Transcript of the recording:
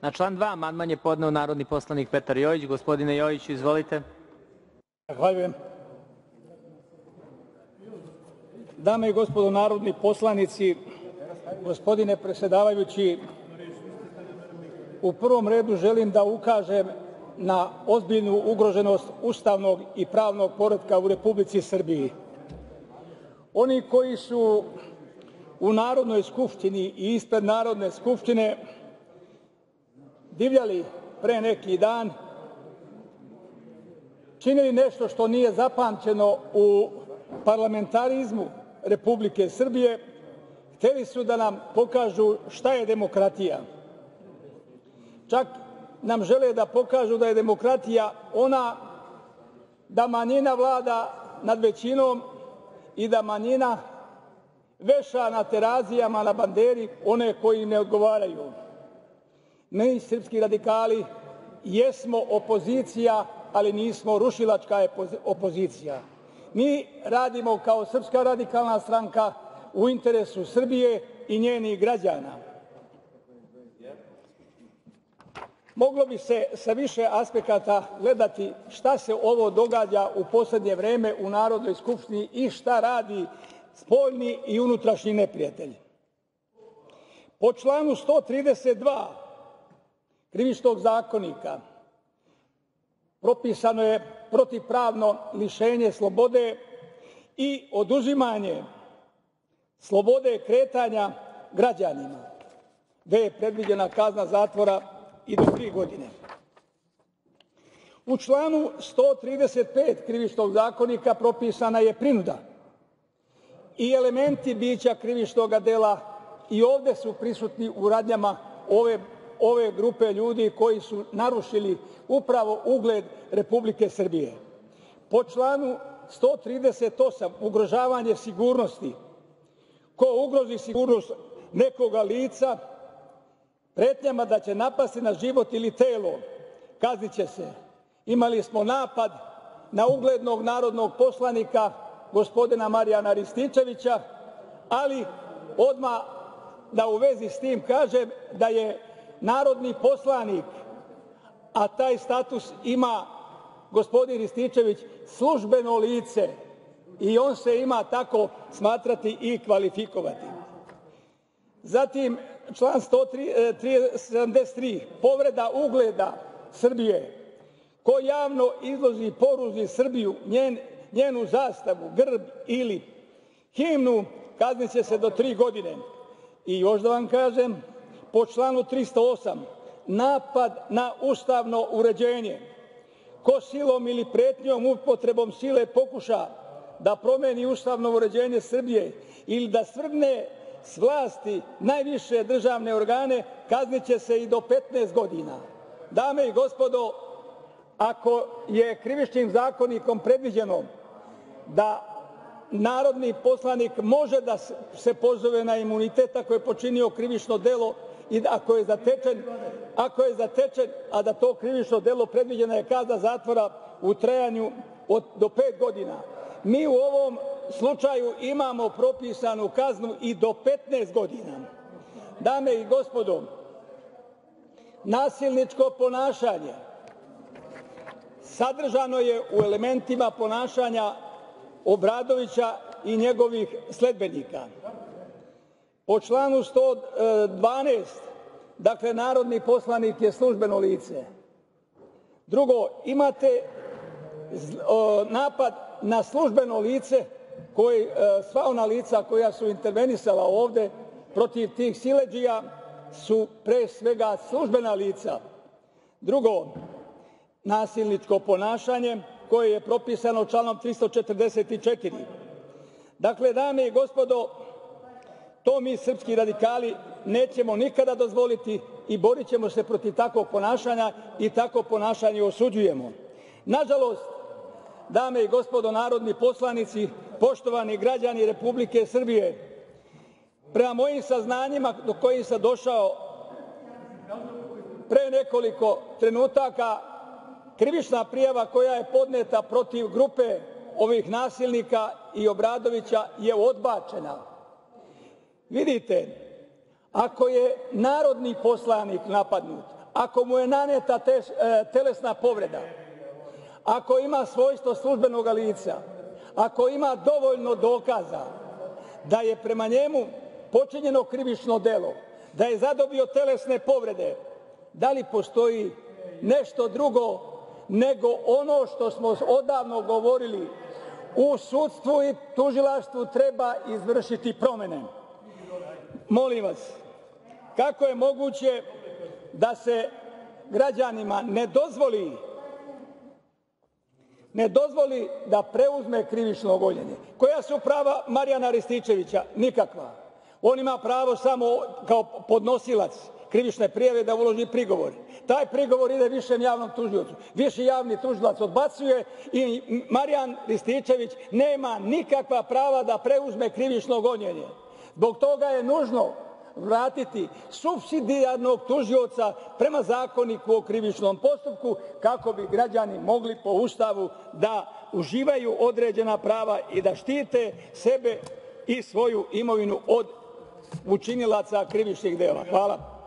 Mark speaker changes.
Speaker 1: Na član 2. amandman je podneo narodni poslanik Petar Jojić. Gospodine Jojiću, izvolite.
Speaker 2: Zahvaljujem. Dame i gospodo narodni poslanici, gospodine predsedavajući, u prvom redu želim da ukažem na ozbiljnu ugroženost ustavnog i pravnog poretka u Republici Srbiji. Oni koji su u Narodnoj skupštini i ispred Narodne skupštine divljali pre neki dan, činili nešto što nije zapamćeno u parlamentarizmu Republike Srbije, hteli su da nam pokažu šta je demokratija. Čak nam žele da pokažu da je demokratija ona da manjina vlada nad većinom i da manjina veša na terazijama na banderi one koji ne odgovaraju. Mi, srpski radikali, jesmo opozicija, ali nismo rušilačka opozicija. Mi radimo kao Srpska radikalna stranka u interesu Srbije i njenih građana. Moglo bi se sa više aspekata gledati šta se ovo događa u poslednje vreme u Narodnoj skupštini i šta radi spoljni i unutrašnji neprijatelj. Po članu 132 Krivičnog zakonika propisano je protivpravno lišenje slobode i oduzimanje slobode kretanja građanima, gde je predviđena kazna zatvora i do tri godine. U članu 135 Krivičnog zakonika propisana je prinuda i elementi bića krivičnog dela i ovde su prisutni u radnjama ove ove grupe ljudi koji su narušili upravo ugled Republike Srbije. Po članu 138 ugrožavanje sigurnosti. Ko ugrozi sigurnost nekoga lica pretnjama da će napasti na život ili telo, kazniće se. Imali smo napad na uglednog narodnog poslanika gospodina Marijana Rističevića, ali odmah da u vezi s tim kažem da je narodni poslanik, a taj status ima gospodin Rističević, službeno lice i on se ima tako smatrati i kvalifikovati. Zatim, član 173. povreda ugleda Srbije. Ko javno izloži, poruzi Srbiju, njen, njenu zastavu, grb ili himnu, kazniće se do tri godine. I još da vam kažem, po članu 308 napad na ustavno uređenje. Ko silom ili pretnjom upotrebom sile pokuša da promeni ustavno uređenje Srbije ili da svrgne s vlasti najviše državne organe, kazniće se i do 15 godina. Dame i gospodo, ako je krivičnim zakonikom predviđeno da narodni poslanik može da se pozove na imunitet ako je počinio krivično delo i ako je zatečen, ako je zatečen, a da to krivično delo predviđena je kazna zatvora u trajanju od do pet godina. Mi u ovom slučaju imamo propisanu kaznu i do 15 godina. Dame i gospodo, nasilničko ponašanje sadržano je u elementima ponašanja Obradovića i njegovih sledbenika. Po članu 112, dakle, narodni poslanik je službeno lice. Drugo, imate napad na službeno lice, koji, e, sva ona lica koja su intervenisala ovde protiv tih siledžija su pre svega službena lica. Drugo, nasilničko ponašanje koje je propisano članom 344. Dakle, dame i gospodo, to mi srpski radikali nećemo nikada dozvoliti i borit ćemo se protiv takvog ponašanja i takvo ponašanje osuđujemo. Nažalost, dame i gospodo narodni poslanici, poštovani građani Republike Srbije, prema mojim saznanjima do kojih sam došao pre nekoliko trenutaka, krivična prijava koja je podneta protiv grupe ovih nasilnika i Obradovića je odbačena. Vidite, ako je narodni poslanik napadnut, ako mu je naneta teš, e, telesna povreda, ako ima svojstvo službenog lica, ako ima dovoljno dokaza da je prema njemu počinjeno krivično delo, da je zadobio telesne povrede, da li postoji nešto drugo nego ono što smo odavno govorili u sudstvu i tužilaštvu treba izvršiti promene. Molim vas, kako je moguće da se građanima ne dozvoli ne dozvoli da preuzme krivično gonjenje. Koja su prava Marijana Rističevića? Nikakva. On ima pravo samo kao podnosilac krivične prijave da uloži prigovor. Taj prigovor ide višem javnom tužiocu. Viši javni tužilac odbacuje i Marijan Rističević nema nikakva prava da preuzme krivično gonjenje. Zbog toga je nužno vratiti subsidijarnog tužioca prema zakoniku o krivičnom postupku kako bi građani mogli po Ustavu da uživaju određena prava i da štite sebe i svoju imovinu od učinilaca krivičnih dela. Hvala.